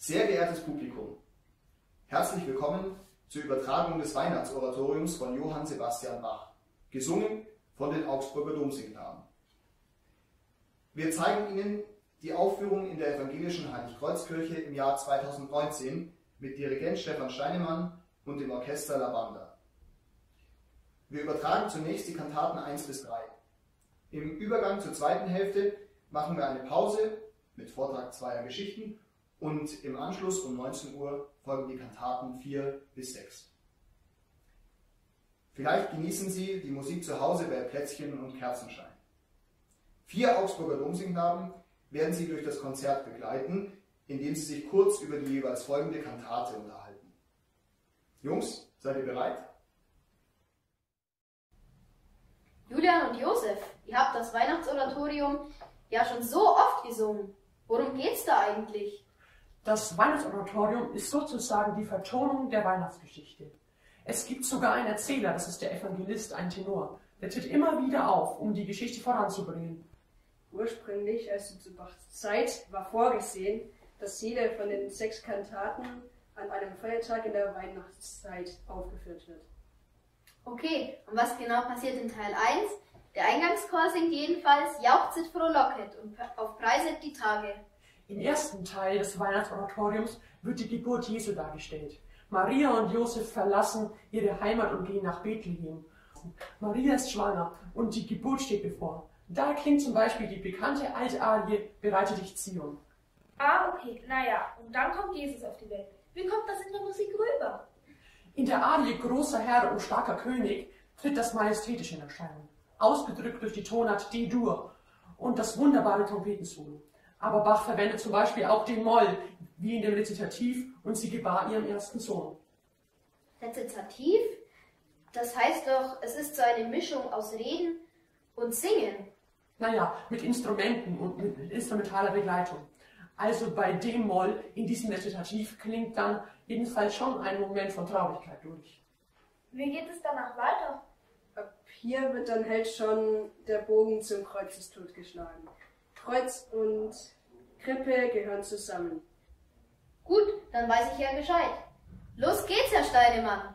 Sehr geehrtes Publikum, herzlich willkommen zur Übertragung des Weihnachtsoratoriums von Johann Sebastian Bach, gesungen von den Augsburger Domsingnamen. Wir zeigen Ihnen die Aufführung in der evangelischen Heiligkreuzkirche im Jahr 2019 mit Dirigent Stefan Steinemann und dem Orchester La Banda. Wir übertragen zunächst die Kantaten 1 bis 3. Im Übergang zur zweiten Hälfte machen wir eine Pause mit Vortrag zweier Geschichten und im Anschluss um 19 Uhr folgen die Kantaten 4 bis 6. Vielleicht genießen Sie die Musik zu Hause bei Plätzchen und Kerzenschein. Vier Augsburger Domsingnaben werden Sie durch das Konzert begleiten, indem Sie sich kurz über die jeweils folgende Kantate unterhalten. Jungs, seid ihr bereit? Julian und Josef, ihr habt das Weihnachtsoratorium ja schon so oft gesungen. Worum geht's da eigentlich? Das Weihnachtsoratorium ist sozusagen die Vertonung der Weihnachtsgeschichte. Es gibt sogar einen Erzähler, das ist der Evangelist, ein Tenor. Der tritt immer wieder auf, um die Geschichte voranzubringen. Ursprünglich, also zu Bachs Zeit, war vorgesehen, dass jede von den sechs Kantaten an einem Feiertag in der Weihnachtszeit aufgeführt wird. Okay, und was genau passiert in Teil 1? Der Eingangschor singt jedenfalls Jauchzet frohlocket und auf Preiset die Tage. Im ersten Teil des Weihnachtsoratoriums wird die Geburt Jesu dargestellt. Maria und Josef verlassen ihre Heimat und gehen nach Bethlehem. Maria ist schwanger und die Geburt steht bevor. Da klingt zum Beispiel die bekannte alte Arie Bereite dich Zion. Ah, okay, naja, und dann kommt Jesus auf die Welt. Wie kommt das in der Musik rüber? In der Arie Großer Herr und starker König tritt das Majestätische in Erscheinung, ausgedrückt durch die Tonart D-Dur und das wunderbare Trompetensolo. Aber Bach verwendet zum Beispiel auch den Moll, wie in dem Rezitativ, und sie gebar ihren ersten Sohn. Rezitativ? Das heißt doch, es ist so eine Mischung aus Reden und Singen. Naja, mit Instrumenten und mit instrumentaler Begleitung. Also bei dem Moll in diesem Rezitativ klingt dann jedenfalls schon ein Moment von Traurigkeit durch. Wie geht es danach weiter? Ab hier wird dann halt schon der Bogen zum Kreuzestod geschlagen. Kreuz und Krippe gehören zusammen. Gut, dann weiß ich ja Bescheid. Los geht's, Herr Steinemann.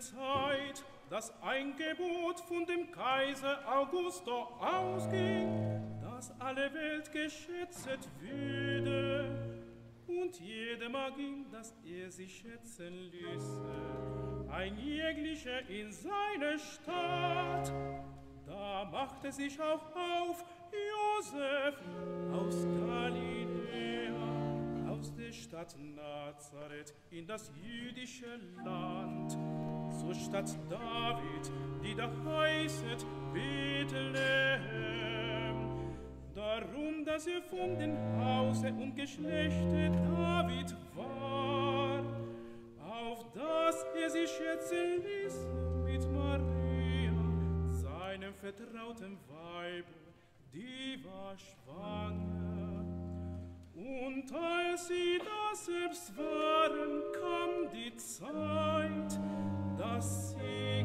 Zeit, dass ein Gebot von dem Kaiser Augusto ausging, dass alle Welt geschätzt würde. Und jedem ging, dass er sich schätzen ließe, ein jeglicher in seiner Stadt. Da machte sich auch auf Josef aus Galiläa, aus der Stadt Nazareth in das jüdische Land, zur Stadt David, die da heißet Bethlehem. Darum, dass er von dem Hause und Geschlechte David war, auf das er sich schätzen ließ mit Maria, seinem vertrauten Weibe, die war schwanger. Und als sie da selbst waren, kam die Zeit, dass sie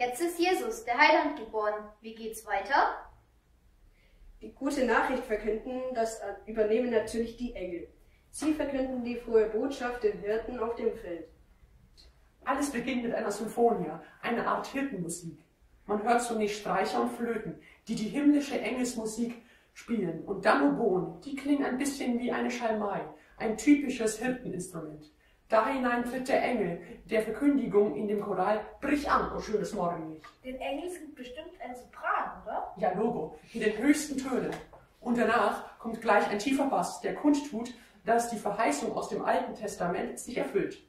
Jetzt ist Jesus, der Heiland, geboren. Wie geht's weiter? Die gute Nachricht verkünden, das übernehmen natürlich die Engel. Sie verkünden die frohe Botschaft den Hirten auf dem Feld. Alles beginnt mit einer Symphonia, einer Art Hirtenmusik. Man hört zunächst Streicher und Flöten, die die himmlische Engelsmusik spielen, und dann Oboen, die klingen ein bisschen wie eine Schalmei, ein typisches Hirteninstrument. Da hinein tritt der Engel der Verkündigung in dem Choral Brich an, oh schönes Morgenlicht. Den Engel sind bestimmt ein Sopran, oder? Ja, Logo, in den höchsten Tönen. Und danach kommt gleich ein tiefer Bass, der kundtut, dass die Verheißung aus dem Alten Testament sich erfüllt.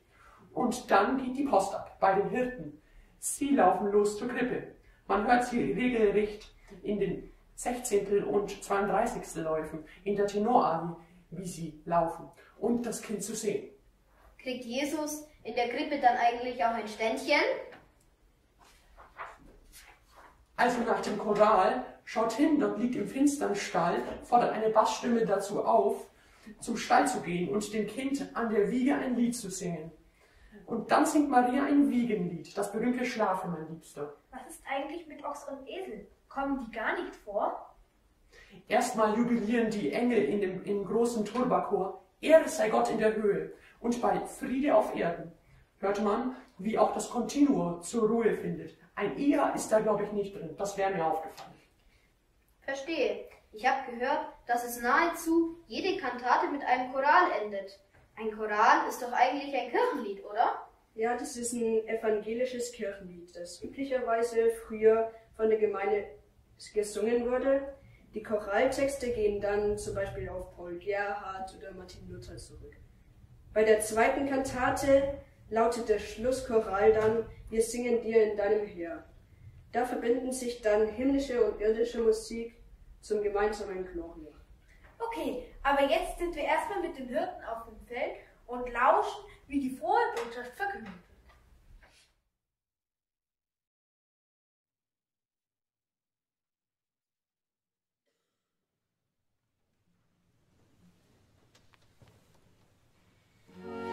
Und dann geht die Post ab bei den Hirten. Sie laufen los zur Krippe. Man hört sie regelrecht in den 16. und 32. Läufen, in der Tenorarie, wie sie laufen, und das Kind zu sehen. Kriegt Jesus in der Krippe dann eigentlich auch ein Ständchen? Also nach dem Choral, schaut hin, dort liegt im finstern Stall, fordert eine Bassstimme dazu auf, zum Stall zu gehen und dem Kind an der Wiege ein Lied zu singen. Und dann singt Maria ein Wiegenlied, das berühmte Schlafe, mein Liebster. Was ist eigentlich mit Ochs und Esel? Kommen die gar nicht vor? Erstmal jubilieren die Engel in dem, im großen Turbachor. Ehre sei Gott in der Höhe und bei Friede auf Erden hörte man, wie auch das Kontinuum zur Ruhe findet. Ein Ia ist da, glaube ich, nicht drin. Das wäre mir aufgefallen. Verstehe. Ich habe gehört, dass es nahezu jede Kantate mit einem Choral endet. Ein Choral ist doch eigentlich ein Kirchenlied, oder? Ja, das ist ein evangelisches Kirchenlied, das üblicherweise früher von der Gemeinde gesungen wurde. Die Choraltexte gehen dann zum Beispiel auf Paul Gerhardt oder Martin Luther zurück. Bei der zweiten Kantate lautet der Schlusschoral dann Wir singen dir in deinem Heer. Da verbinden sich dann himmlische und irdische Musik zum gemeinsamen Gloria. Okay, aber jetzt sind wir erstmal mit dem Hirten auf dem Feld und lauschen, wie die frohe Botschaft verkündet Bye.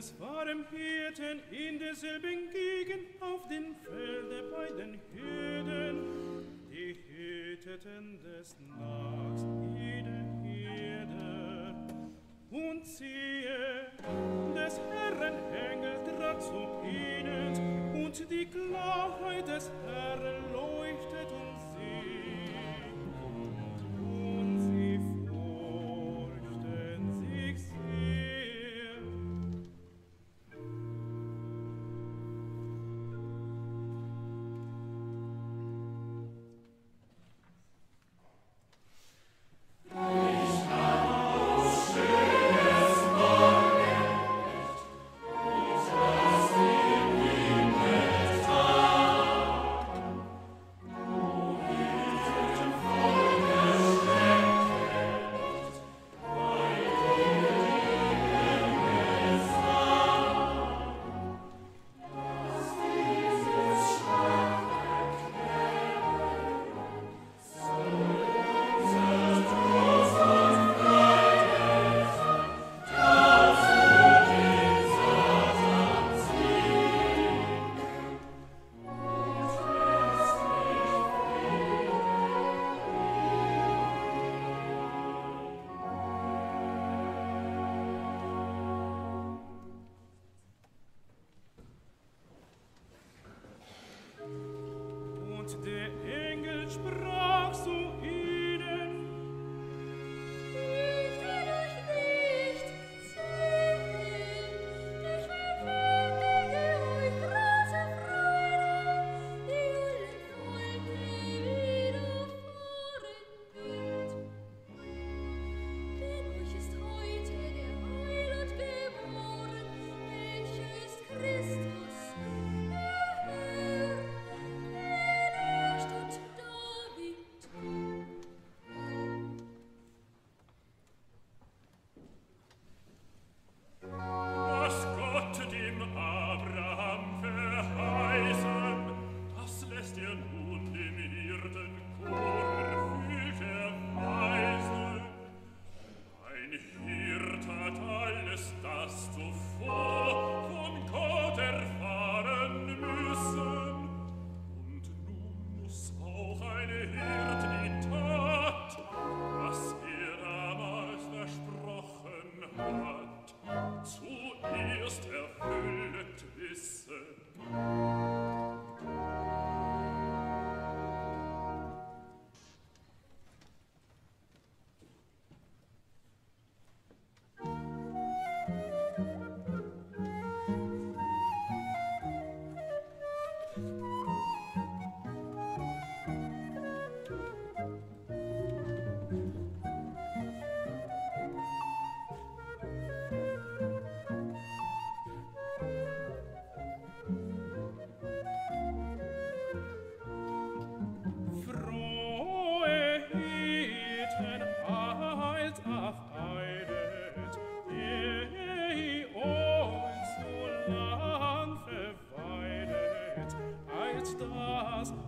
Es waren Hirten in derselben Gegend auf den Felde bei den Hirten. die hüteten des Nachts jede Hirte. Und siehe, des Herren Engel trat zu ihnen, und die Klarheit des Herrn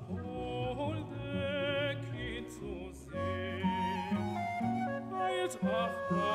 holde Kind zu sehen, weil's ach,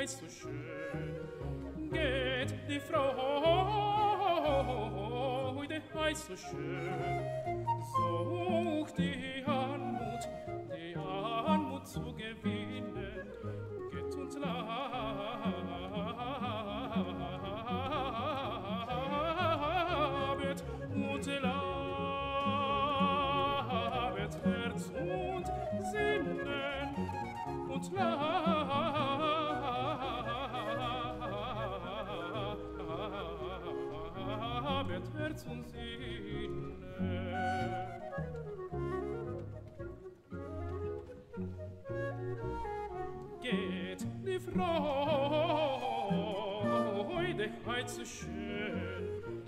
weiß so schön geht die frau hui de heiß so schön reize schön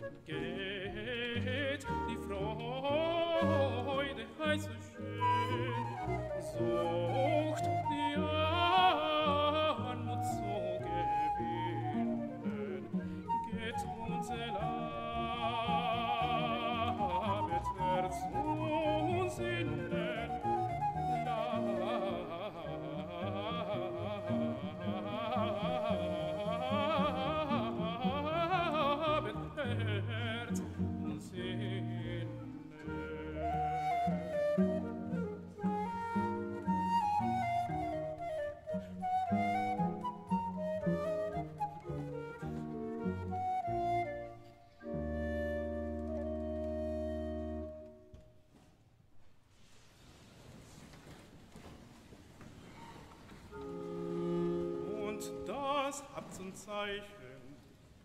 schwarzen Zeichen.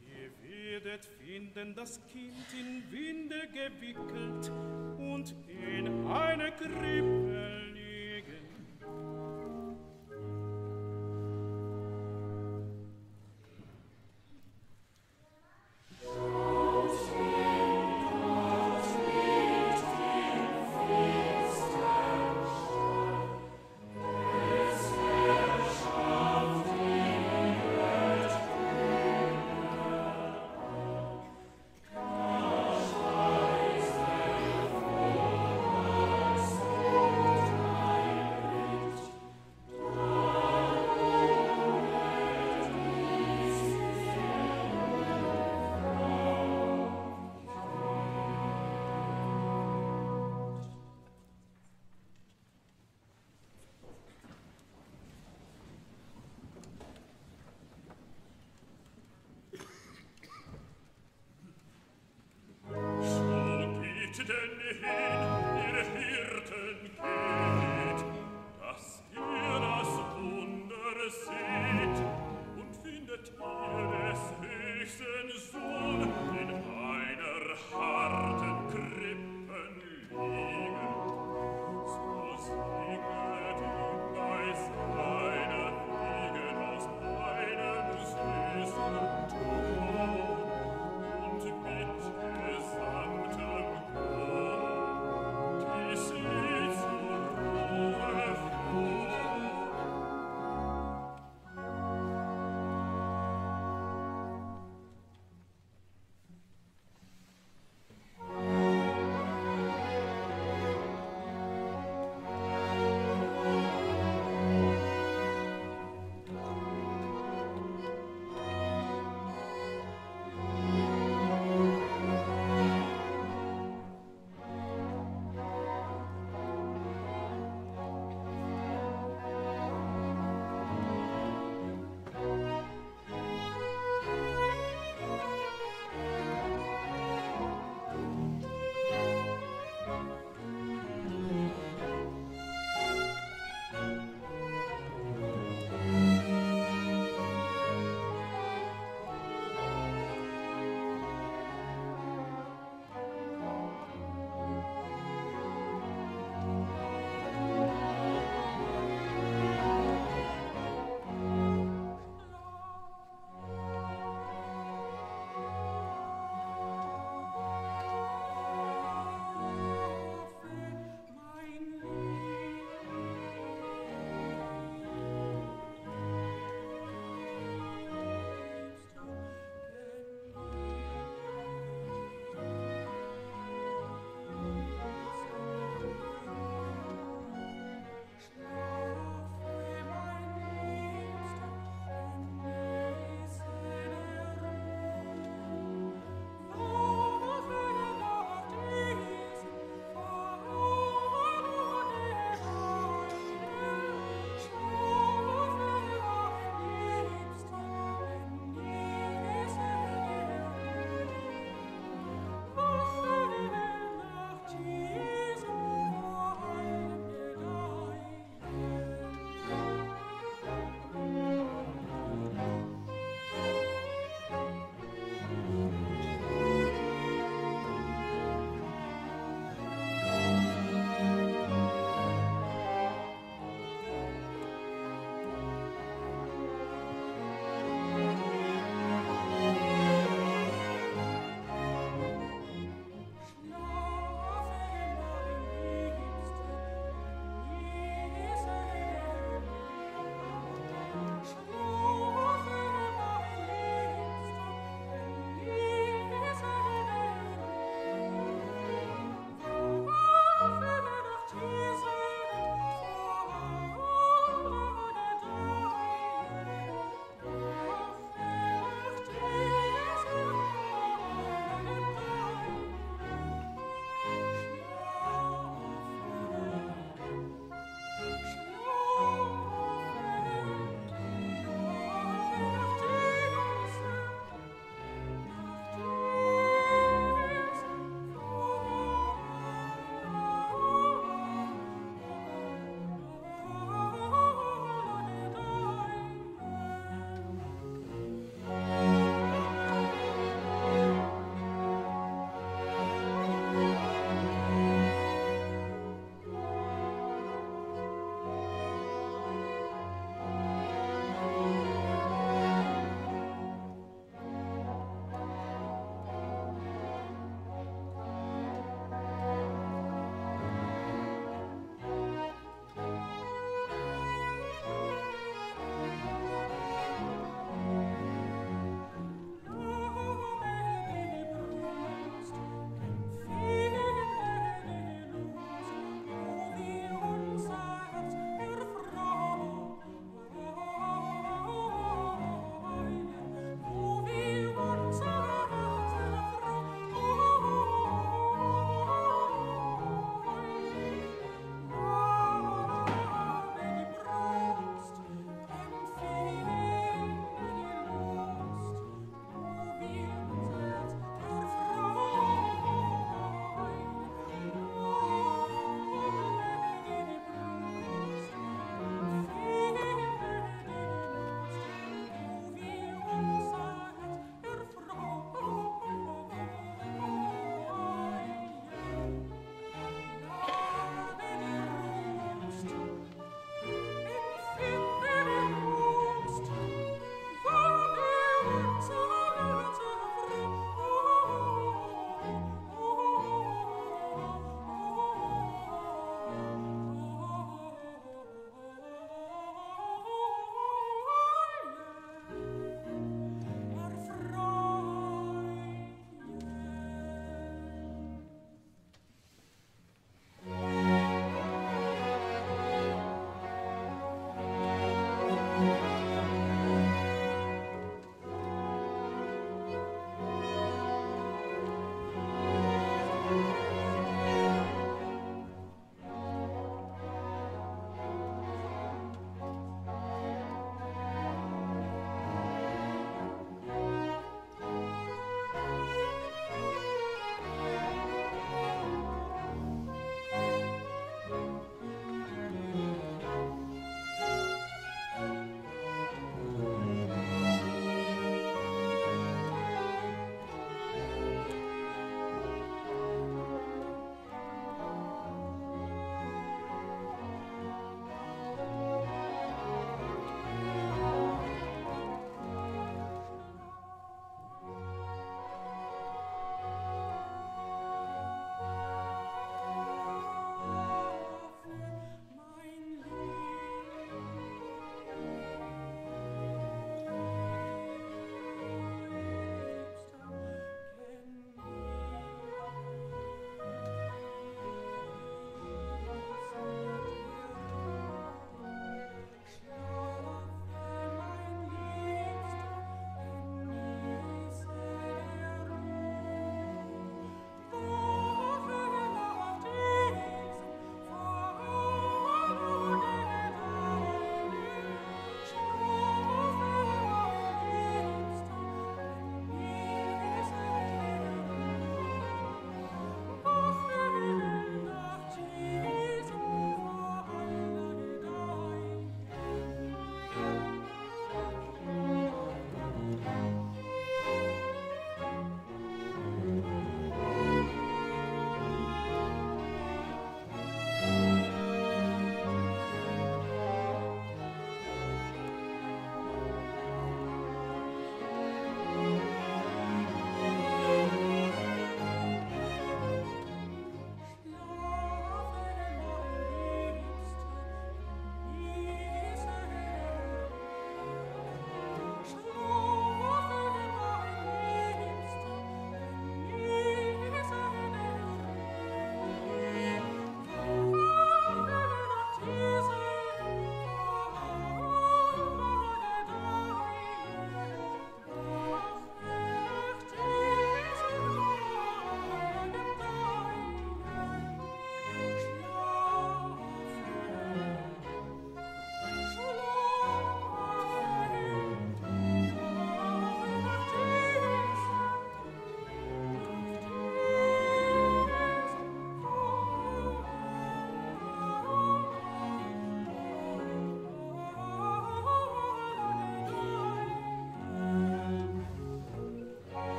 Ihr werdet finden das Kind in Winde gewickelt und in eine Krippe.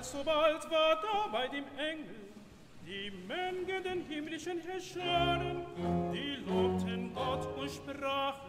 Alsobald war da bei dem Engel die Menge den himmlischen Herrscharen, die lobten Gott und sprachen.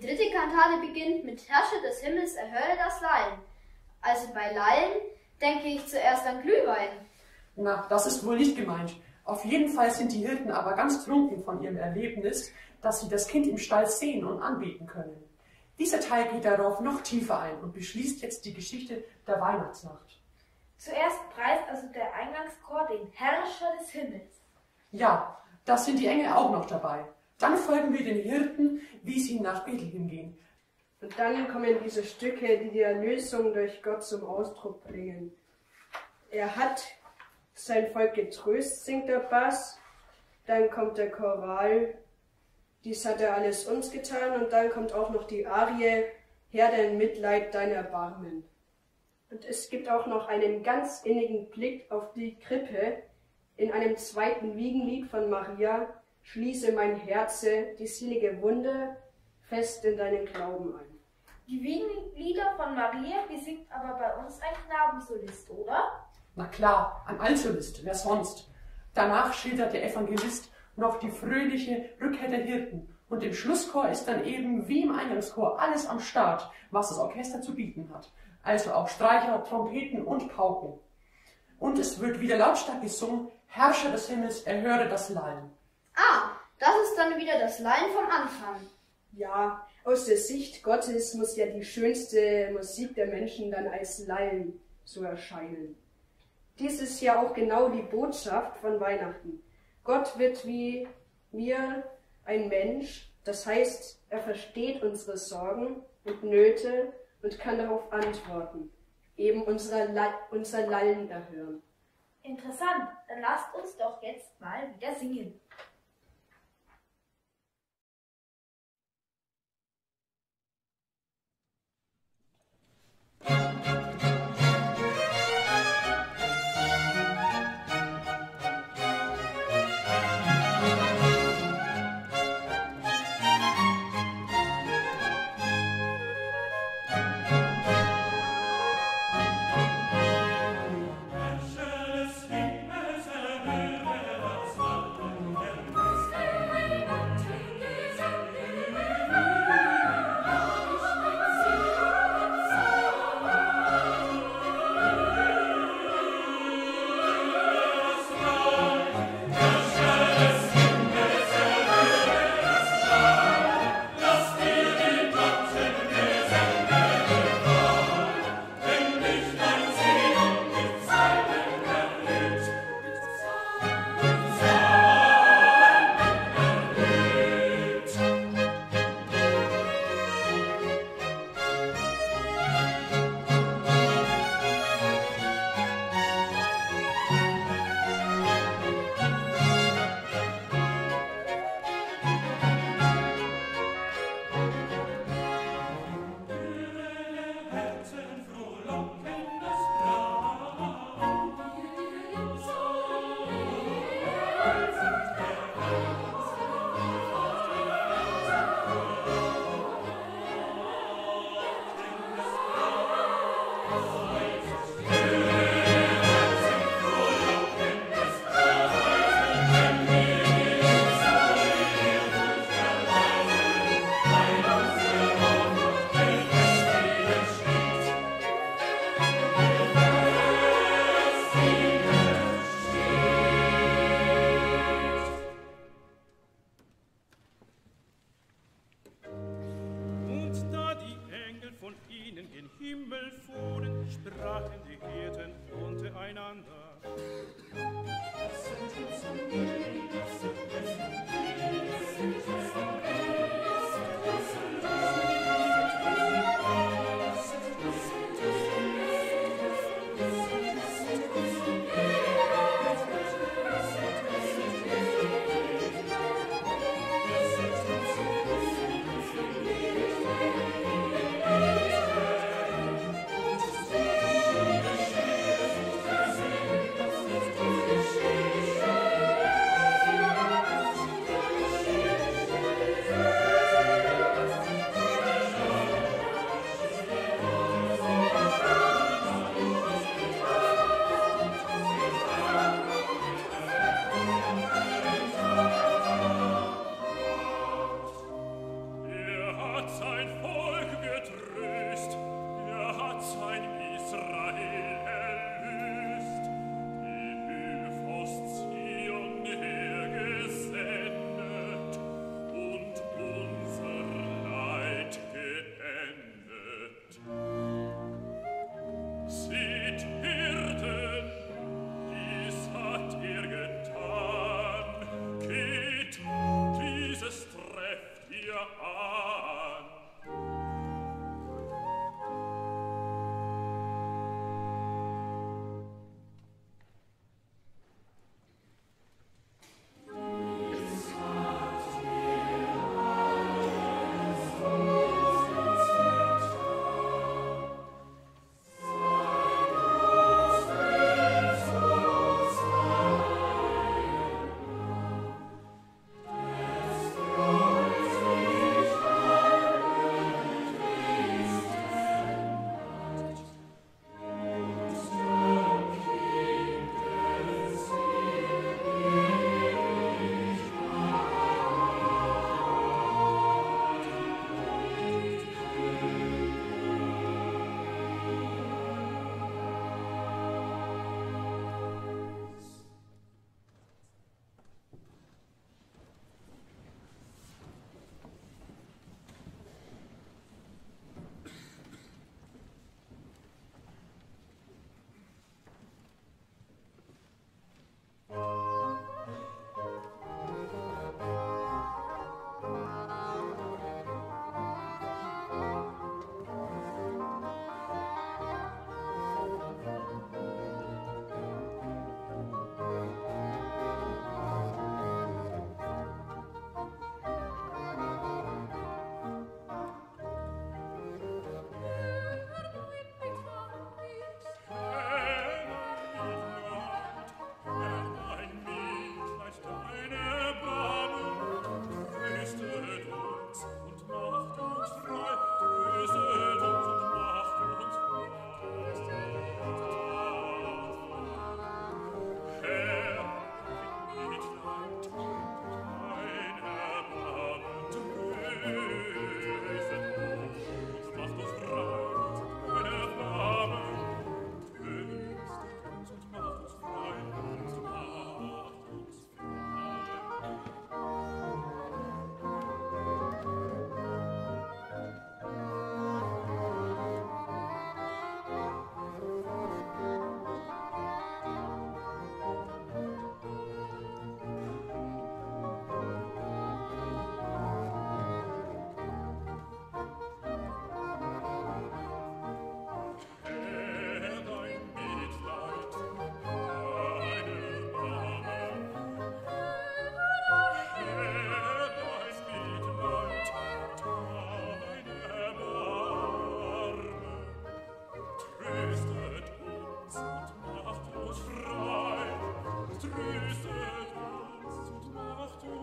Die dritte Kantate beginnt mit Herrscher des Himmels, erhöre das Lallen. Also bei Lallen denke ich zuerst an Glühwein. Na, das ist wohl nicht gemeint. Auf jeden Fall sind die Hirten aber ganz trunken von ihrem Erlebnis, dass sie das Kind im Stall sehen und anbeten können. Dieser Teil geht darauf noch tiefer ein und beschließt jetzt die Geschichte der Weihnachtsnacht. Zuerst preist also der Eingangschor den Herrscher des Himmels. Ja, das sind die Engel auch noch dabei. Dann folgen wir den Hirten, wie sie nach Bethlehem gehen. Und dann kommen diese Stücke, die die Erlösung durch Gott zum Ausdruck bringen. Er hat sein Volk getröst, singt der Bass. Dann kommt der Choral, dies hat er alles uns getan. Und dann kommt auch noch die Arie, Herr, dein Mitleid, dein Erbarmen. Und es gibt auch noch einen ganz innigen Blick auf die Krippe in einem zweiten Wiegenlied von Maria. Schließe mein Herze, die selige Wunde, fest in deinen Glauben ein. Die Wiegenlieder von Maria besingt aber bei uns ein Knabensolist, oder? Na klar, ein Altsolist, wer sonst? Danach schildert der Evangelist noch die fröhliche Rückkehr der Hirten. Und im Schlusschor ist dann eben wie im Eingangschor alles am Start, was das Orchester zu bieten hat. Also auch Streicher, Trompeten und Pauken. Und es wird wieder lautstark gesungen, Herrscher des Himmels, erhöre das Lallen. Ah, das ist dann wieder das Lallen vom Anfang. Ja, aus der Sicht Gottes muss ja die schönste Musik der Menschen dann als Lallen so erscheinen. Dies ist ja auch genau die Botschaft von Weihnachten. Gott wird wie wir ein Mensch, das heißt, er versteht unsere Sorgen und Nöte und kann darauf antworten, eben unser, La unser Lallen erhören. Interessant, dann lasst uns doch jetzt mal wieder singen. Herrscher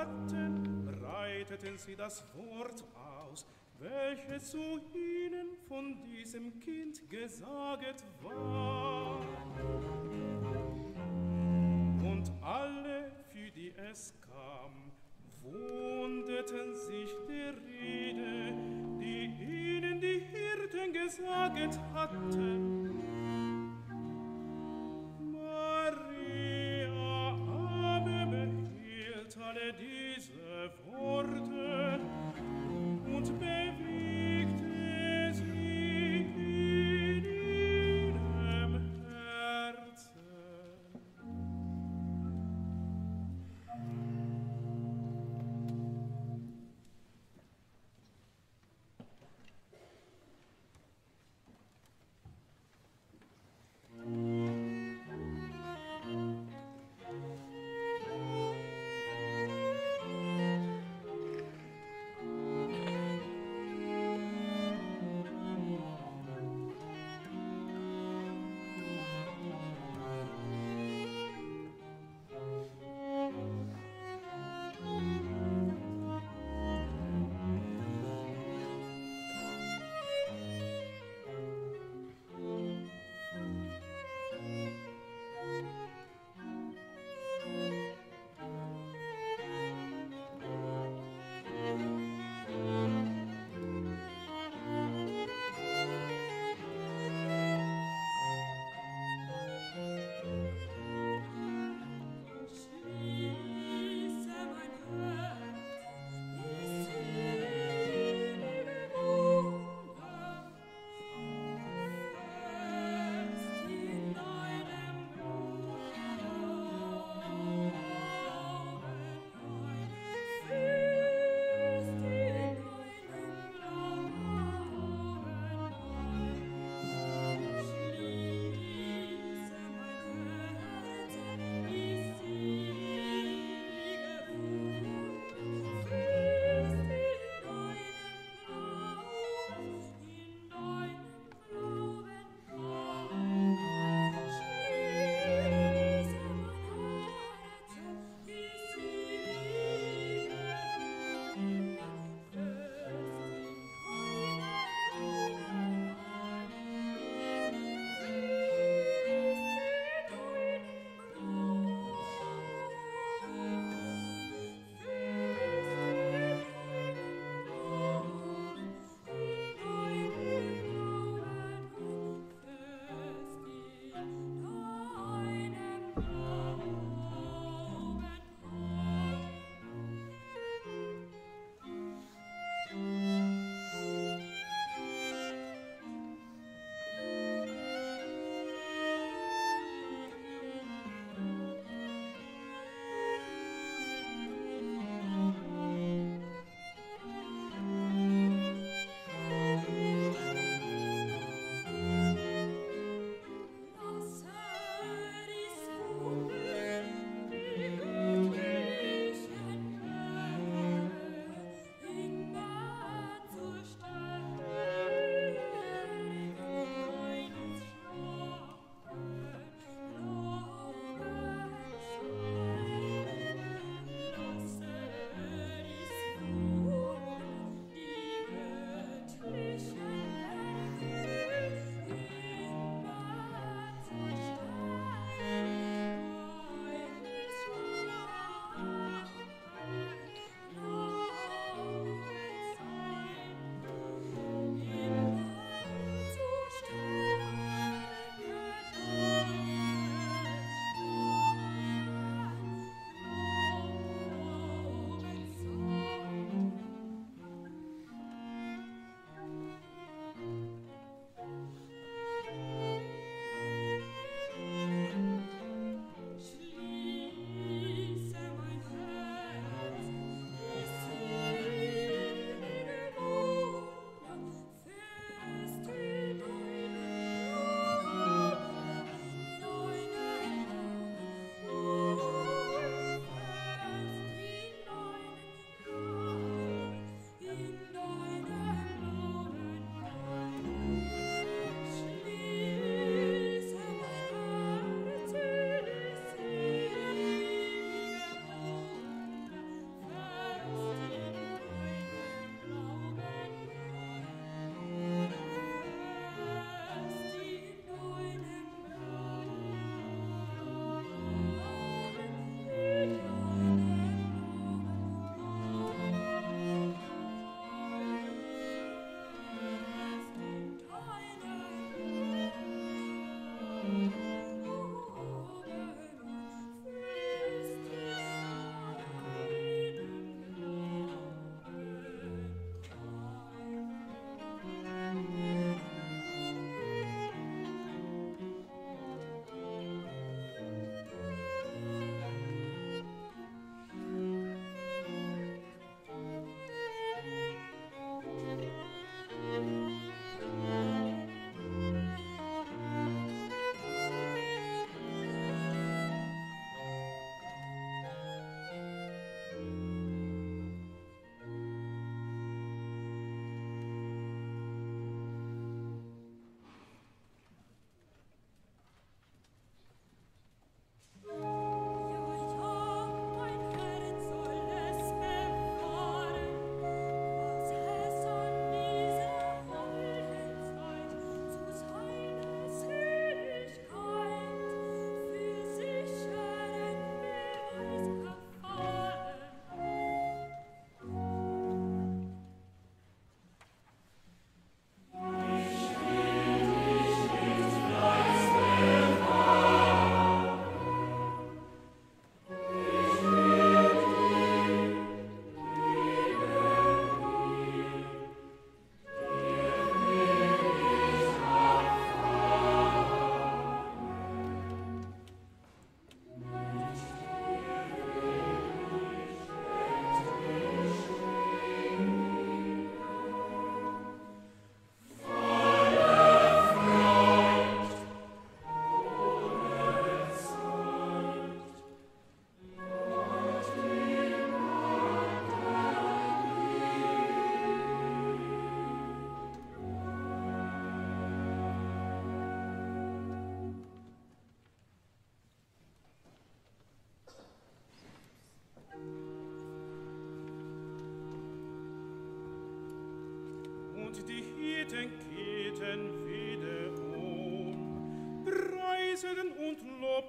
hatten, breiteten sie das Wort aus, welches zu ihnen von diesem Kind gesaget war.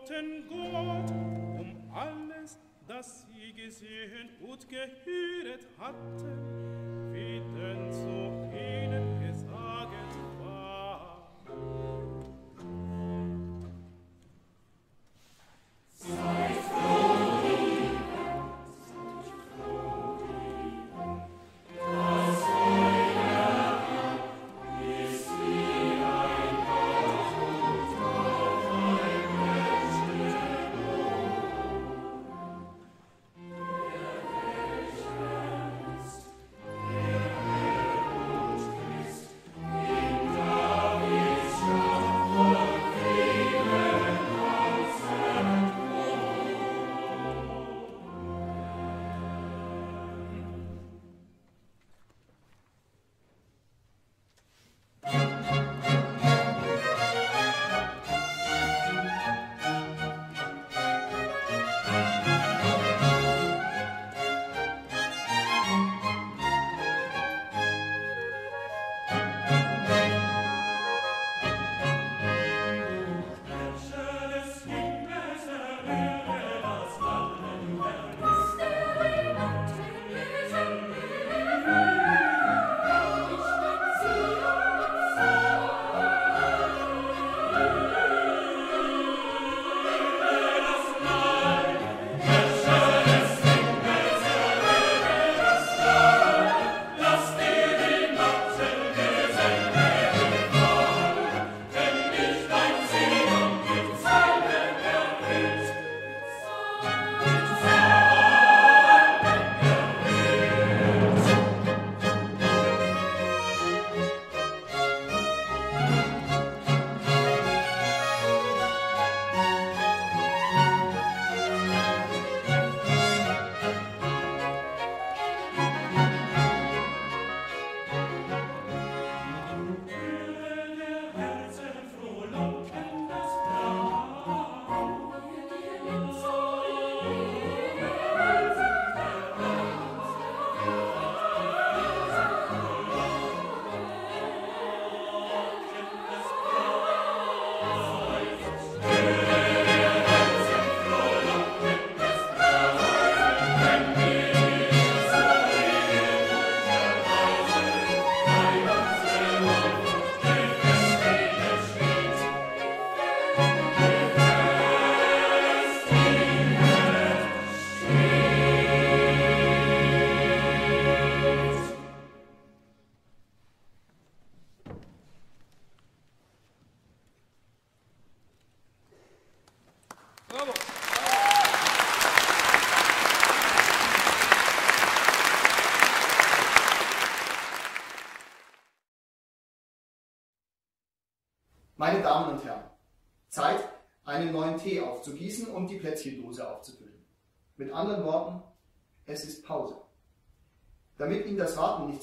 Und lobten Gott um alles, das sie gesehen und gehört hatten, wie denn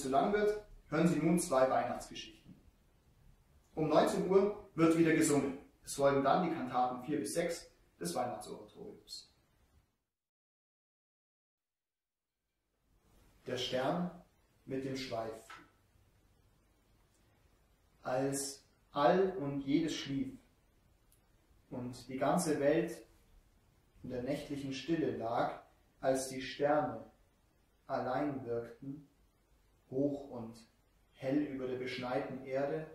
zu lang wird, hören Sie nun zwei Weihnachtsgeschichten. Um 19 Uhr wird wieder gesungen. Es folgen dann die Kantaten 4 bis 6 des Weihnachtsoratoriums. Der Stern mit dem Schweif. Als all und jedes schlief und die ganze Welt in der nächtlichen Stille lag, als die Sterne allein wirkten, hoch und hell über der beschneiten Erde,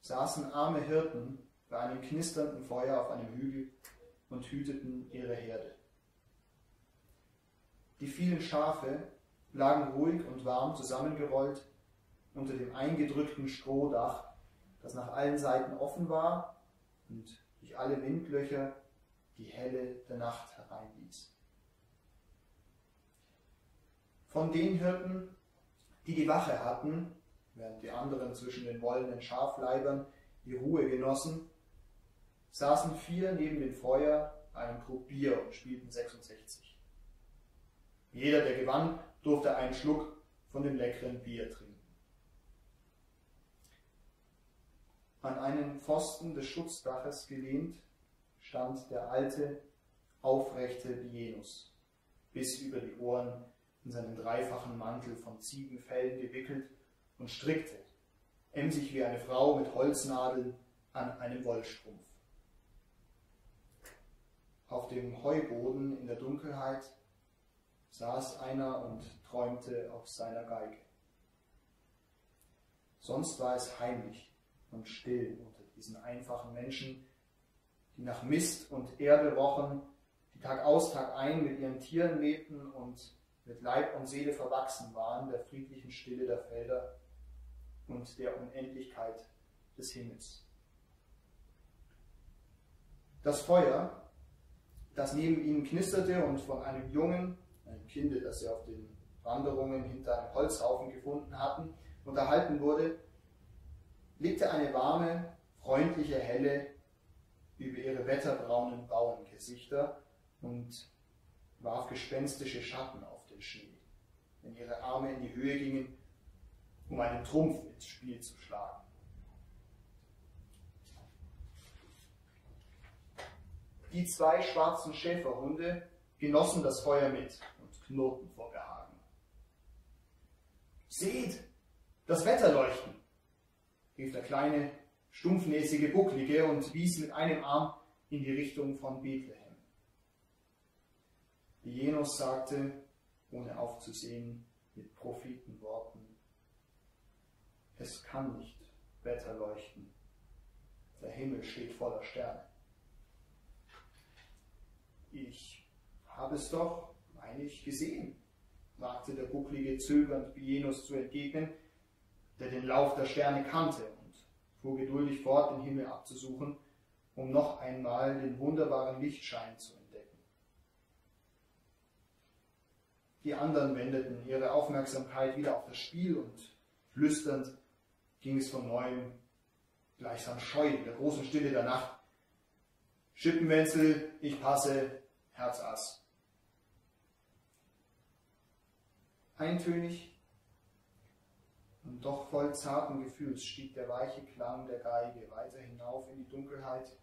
saßen arme Hirten bei einem knisternden Feuer auf einem Hügel und hüteten ihre Herde. Die vielen Schafe lagen ruhig und warm zusammengerollt unter dem eingedrückten Strohdach, das nach allen Seiten offen war und durch alle Windlöcher die Helle der Nacht hereinließ. Von den Hirten, die die Wache hatten, während die anderen zwischen den wollenen Schafleibern die Ruhe genossen, saßen vier neben dem Feuer bei einem Krug Bier und spielten 66. Jeder, der gewann, durfte einen Schluck von dem leckeren Bier trinken. An einen Pfosten des Schutzdaches gelehnt stand der alte, aufrechte Bienus, bis über die Ohren in seinen dreifachen Mantel von Ziegenfellen gewickelt und strickte, emsig wie eine Frau mit Holznadeln an einem Wollstrumpf. Auf dem Heuboden in der Dunkelheit saß einer und träumte auf seiner Geige. Sonst war es heimlich und still unter diesen einfachen Menschen, die nach Mist und Erde rochen, die Tag aus, Tag ein mit ihren Tieren lebten und mit Leib und Seele verwachsen waren der friedlichen Stille der Felder und der Unendlichkeit des Himmels. Das Feuer, das neben ihnen knisterte und von einem Jungen, einem Kinde, das sie auf den Wanderungen hinter einem Holzhaufen gefunden hatten, unterhalten wurde, legte eine warme, freundliche Helle über ihre wetterbraunen Bauerngesichter und warf gespenstische Schatten auf den Schnee, wenn ihre Arme in die Höhe gingen, um einen Trumpf ins Spiel zu schlagen. Die zwei schwarzen Schäferhunde genossen das Feuer mit und knurrten vor Behagen. Seht, das Wetterleuchten, rief der kleine, stumpfnäsige Bucklige und wies mit einem Arm in die Richtung von Bethlehem. Wie Jenos sagte, ohne aufzusehen, mit Prophetenworten, es kann nicht Wetter leuchten, der Himmel steht voller Sterne. Ich habe es doch, meine ich, gesehen, wagte der Bucklige zögernd Bienus zu entgegnen, der den Lauf der Sterne kannte und fuhr geduldig fort, den Himmel abzusuchen, um noch einmal den wunderbaren Lichtschein zu Die anderen wendeten ihre Aufmerksamkeit wieder auf das Spiel und flüsternd ging es von neuem, gleichsam scheu in der großen Stille der Nacht. Schippenwenzel, ich passe, Herzass. Eintönig und doch voll zarten Gefühls stieg der weiche Klang der Geige weiter hinauf in die Dunkelheit,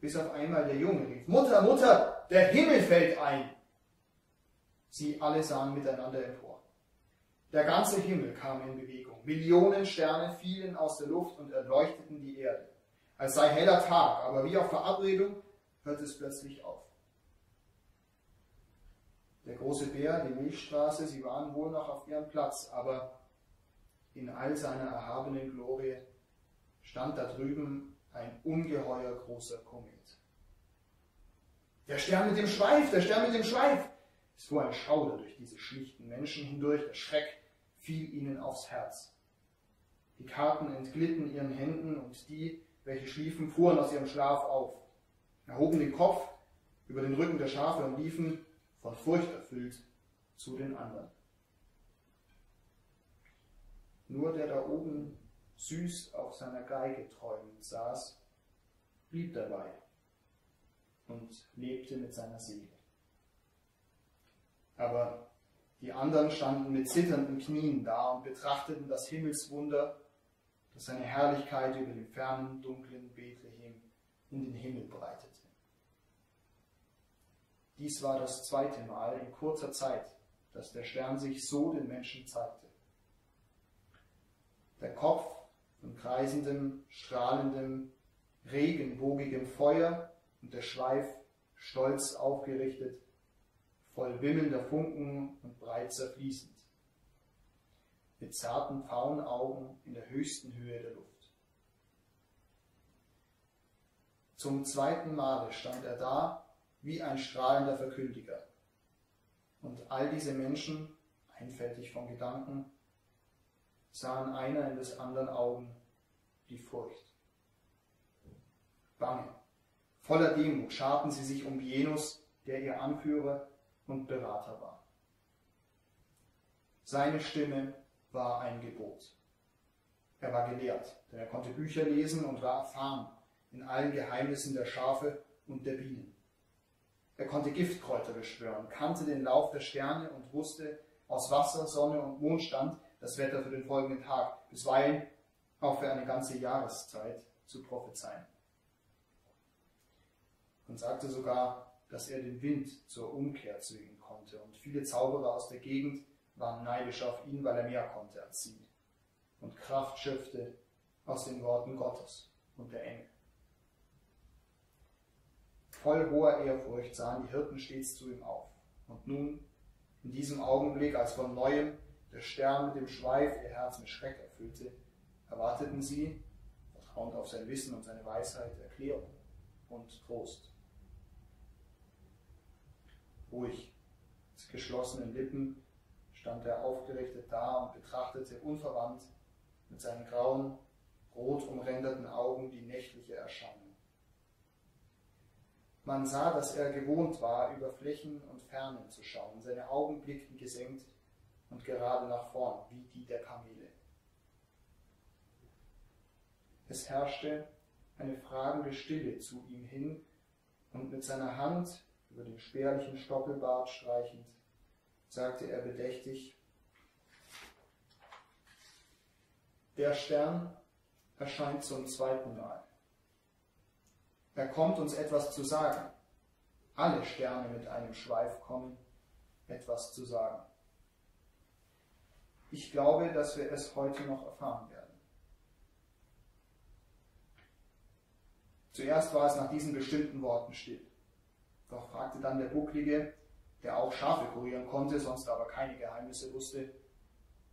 bis auf einmal der Junge rief, Mutter, Mutter, der Himmel fällt ein. Sie alle sahen miteinander empor. Der ganze Himmel kam in Bewegung. Millionen Sterne fielen aus der Luft und erleuchteten die Erde. Als sei heller Tag, aber wie auf Verabredung hörte es plötzlich auf. Der große Bär, die Milchstraße, sie waren wohl noch auf ihrem Platz, aber in all seiner erhabenen Glorie stand da drüben ein ungeheuer großer Komet. Der Stern mit dem Schweif, der Stern mit dem Schweif! Es fuhr ein Schauder durch diese schlichten Menschen hindurch, der Schreck fiel ihnen aufs Herz. Die Karten entglitten ihren Händen und die, welche schliefen, fuhren aus ihrem Schlaf auf, erhoben den Kopf über den Rücken der Schafe und liefen, von Furcht erfüllt, zu den anderen. Nur der da oben süß auf seiner Geige träumend saß, blieb dabei und lebte mit seiner Seele. Aber die anderen standen mit zitternden Knien da und betrachteten das Himmelswunder, das seine Herrlichkeit über dem fernen, dunklen Bethlehem in den Himmel breitete. Dies war das zweite Mal in kurzer Zeit, dass der Stern sich so den Menschen zeigte. Der Kopf von kreisendem, strahlendem, regenbogigem Feuer und der Schweif stolz aufgerichtet, voll wimmelnder Funken und breit zerfließend, mit zarten Pfauenaugen in der höchsten Höhe der Luft. Zum zweiten Male stand er da wie ein strahlender Verkündiger. Und all diese Menschen, einfältig von Gedanken, sahen einer in des anderen Augen die Furcht. Bange, voller Demut scharten sie sich um Jenus, der ihr Anführer und Berater war. Seine Stimme war ein Gebot. Er war gelehrt, denn er konnte Bücher lesen und war erfahren in allen Geheimnissen der Schafe und der Bienen. Er konnte Giftkräuter beschwören, kannte den Lauf der Sterne und wusste aus Wasser, Sonne und Mondstand das Wetter für den folgenden Tag, bisweilen auch für eine ganze Jahreszeit zu prophezeien. Und sagte sogar, dass er den Wind zur Umkehr zwingen konnte. Und viele Zauberer aus der Gegend waren neidisch auf ihn, weil er mehr konnte als sie. und Kraft schöpfte aus den Worten Gottes und der Engel. Voll hoher Ehrfurcht sahen die Hirten stets zu ihm auf. Und nun, in diesem Augenblick, als von neuem der Stern mit dem Schweif ihr Herz mit Schreck erfüllte, erwarteten sie, vertrauend auf sein Wissen und seine Weisheit, Erklärung und Trost. Ruhig, mit geschlossenen Lippen, stand er aufgerichtet da und betrachtete unverwandt mit seinen grauen, rot umränderten Augen die nächtliche Erscheinung. Man sah, dass er gewohnt war, über Flächen und Fernen zu schauen. Seine Augen blickten gesenkt und gerade nach vorn, wie die der Kamele. Es herrschte eine fragende Stille zu ihm hin, und mit seiner Hand über den spärlichen Stoppelbart streichend, sagte er bedächtig, der Stern erscheint zum zweiten Mal. Er kommt uns etwas zu sagen. Alle Sterne mit einem Schweif kommen, etwas zu sagen. Ich glaube, dass wir es heute noch erfahren werden. Zuerst war es nach diesen bestimmten Worten still. Doch fragte dann der Bucklige, der auch Schafe kurieren konnte, sonst aber keine Geheimnisse wusste,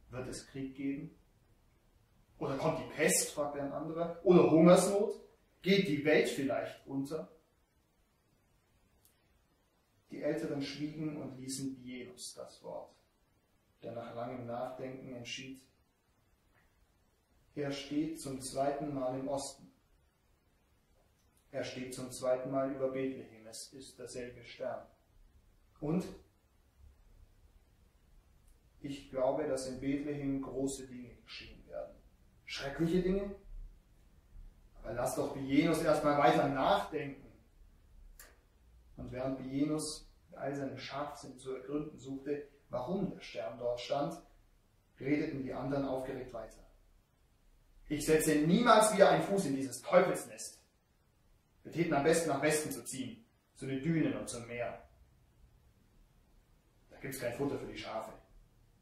wird es Krieg geben? Oder kommt die Pest, fragte ein anderer, oder Hungersnot? Geht die Welt vielleicht unter? Die Älteren schwiegen und ließen Bienus das Wort, der nach langem Nachdenken entschied, er steht zum zweiten Mal im Osten. Er steht zum zweiten Mal über Bethlehem. Es ist derselbe Stern. Und ich glaube, dass in Bethlehem große Dinge geschehen werden. Schreckliche Dinge, aber lass doch Bienus erstmal weiter nachdenken. Und während Bienus all seine Scharfsinn zu ergründen suchte, warum der Stern dort stand, redeten die anderen aufgeregt weiter. Ich setze niemals wieder einen Fuß in dieses Teufelsnest. Wir täten am besten nach Westen zu ziehen, zu den Dünen und zum Meer. Da gibt es kein Futter für die Schafe.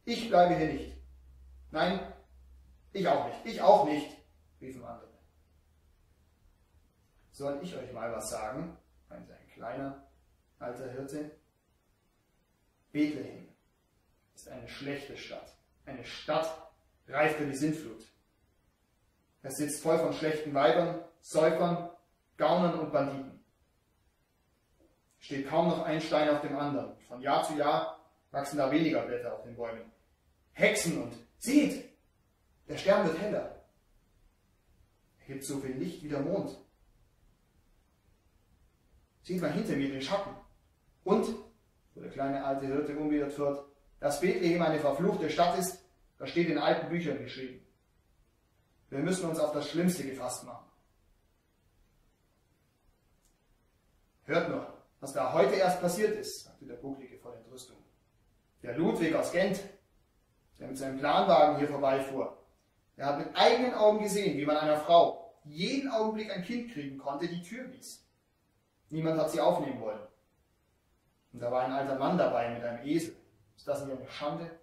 Ich bleibe hier nicht. Nein, ich auch nicht. Ich auch nicht, riefen andere. Soll ich euch mal was sagen? meinte ein kleiner, alter Hirte. Bethlehem ist eine schlechte Stadt. Eine Stadt reif für die Sintflut. Es sitzt voll von schlechten Weibern, Säufern, Gaunern und Banditen. Steht kaum noch ein Stein auf dem anderen. Von Jahr zu Jahr wachsen da weniger Blätter auf den Bäumen. Hexen und seht, der Stern wird heller. Er gibt so viel Licht wie der Mond. Sieht mal hinter mir den Schatten. Und, wo der kleine alte Hirte umwidert fort, dass Bethlehem eine verfluchte Stadt ist, das steht in alten Büchern geschrieben. Wir müssen uns auf das Schlimmste gefasst machen. Hört nur, was da heute erst passiert ist, sagte der Bucklige vor Entrüstung. Der Ludwig aus Gent, der mit seinem Planwagen hier vorbeifuhr, der hat mit eigenen Augen gesehen, wie man einer Frau, jeden Augenblick ein Kind kriegen konnte, die Tür wies. Niemand hat sie aufnehmen wollen. Und da war ein alter Mann dabei mit einem Esel. Ist das nicht eine Schande?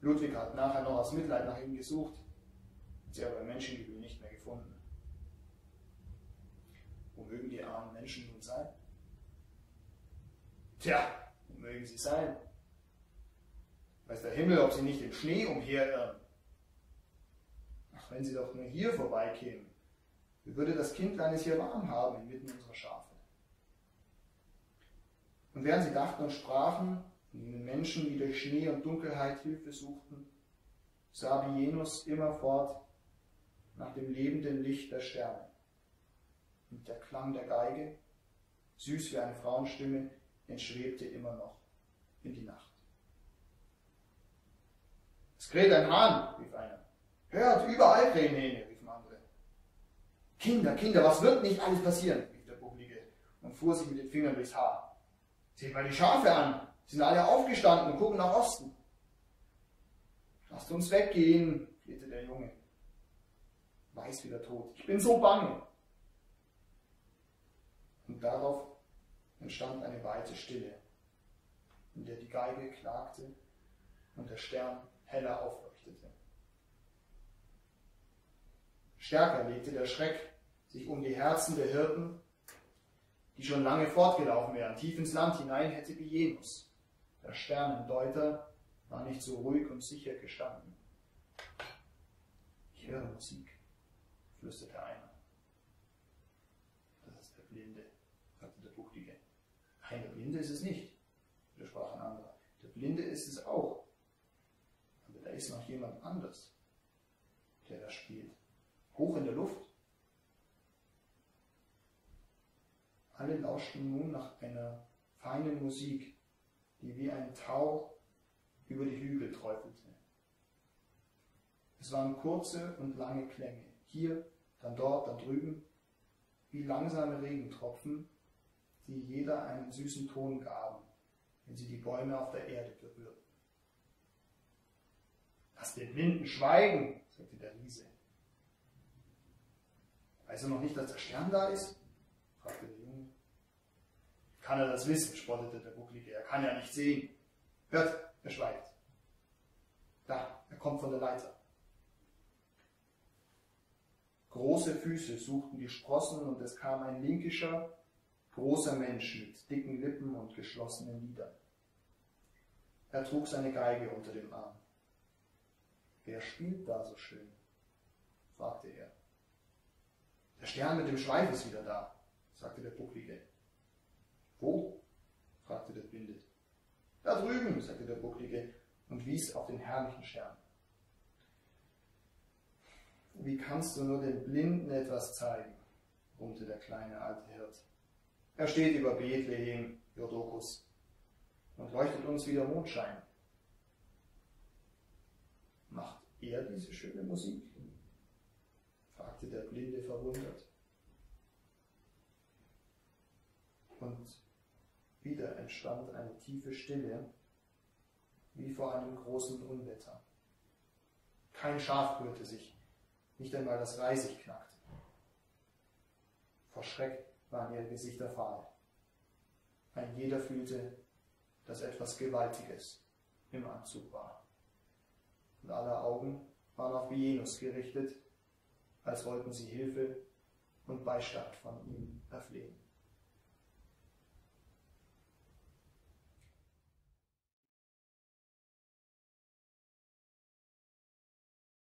Ludwig hat nachher noch aus Mitleid nach ihm gesucht, hat sie aber im Menschengefühl nicht mehr gefunden. Wo mögen die armen Menschen nun sein? Tja, wo mögen sie sein? Weiß der Himmel, ob sie nicht im Schnee umherirren. Ach, wenn sie doch nur hier vorbeikämen. Wie würde das Kindlein es hier warm haben inmitten unserer Schafe? Und während sie dachten und sprachen, und ihnen Menschen, die durch Schnee und Dunkelheit Hilfe suchten, sah Bienus immerfort nach dem lebenden Licht der Sterne. Und der Klang der Geige, süß wie eine Frauenstimme, entschwebte immer noch in die Nacht. Es kräht ein Hahn, rief einer. Hört, überall krähen Hähne, riefen andere. Kinder, Kinder, was wird nicht alles passieren, rief der Bucklige und fuhr sich mit den Fingern durchs Haar. Seht mal die Schafe an, sind alle aufgestanden und gucken nach Osten. Lasst uns weggehen, flehte der Junge. Weiß wie der Tod. Ich bin so bange. Und darauf entstand eine weite Stille, in der die Geige klagte und der Stern heller aufleuchtete. leuchtete. Stärker legte der Schreck sich um die Herzen der Hirten, die schon lange fortgelaufen wären. Tief ins Land hinein hätte Bienus. Der Sternendeuter war nicht so ruhig und sicher gestanden. Ich höre Musik, flüsterte einer. Das ist der Blinde, sagte der Buchtige. Nein, der Blinde ist es nicht, widersprach ein anderer. Der Blinde ist es auch. Aber da ist noch jemand anders, der da spielt. Hoch in der Luft. Alle lauschten nun nach einer feinen Musik, die wie ein Tau über die Hügel träufelte. Es waren kurze und lange Klänge, hier, dann dort, dann drüben, wie langsame Regentropfen, die jeder einen süßen Ton gaben, wenn sie die Bäume auf der Erde berührten. Lass den Blinden schweigen, sagte der Riese. Weiß er noch nicht, dass der Stern da ist? fragte der Junge. Kann er das wissen? spottete der Bucklige. Er kann ja nicht sehen. Hört, er schweigt. Da, er kommt von der Leiter. Große Füße suchten die Sprossen und es kam ein linkischer, großer Mensch mit dicken Lippen und geschlossenen Lidern. Er trug seine Geige unter dem Arm. Wer spielt da so schön? fragte er. Der Stern mit dem Schweif ist wieder da, sagte der Bucklige. Wo? fragte der Blinde. Da drüben, sagte der Bucklige und wies auf den herrlichen Stern. Wie kannst du nur den Blinden etwas zeigen? brummte der kleine alte Hirt. Er steht über Bethlehem, Jodokus, und leuchtet uns wieder Mondschein. Macht er diese schöne Musik? fragte der Blinde verwundert. Und wieder entstand eine tiefe Stille, wie vor einem großen Unwetter. Kein Schaf rührte sich, nicht einmal das Reisig knackte. Vor Schreck waren ihre Gesichter fahl. Ein jeder fühlte, dass etwas Gewaltiges im Anzug war. Und alle Augen waren auf Vienus gerichtet, als wollten sie Hilfe und Beistand von ihm erflehen.